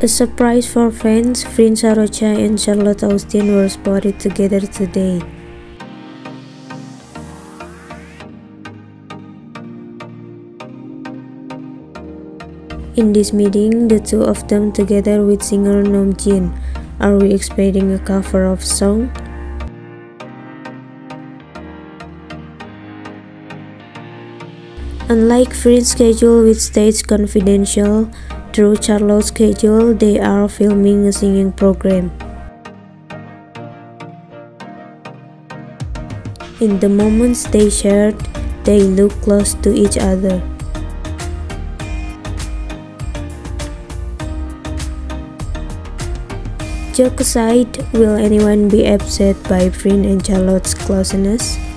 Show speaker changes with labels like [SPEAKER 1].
[SPEAKER 1] A surprise for fans, Freen Sarocha and Charlotte Austin were spotted together today. In this meeting, the two of them together with singer Namjoon. Are we expecting a cover of song? Unlike Freen's schedule which stays confidential, through Charlotte's schedule they are filming a singing program. In the moments they shared, they look close to each other. Joke aside, will anyone be upset by Freen and Charlotte's closeness?